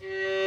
Bye.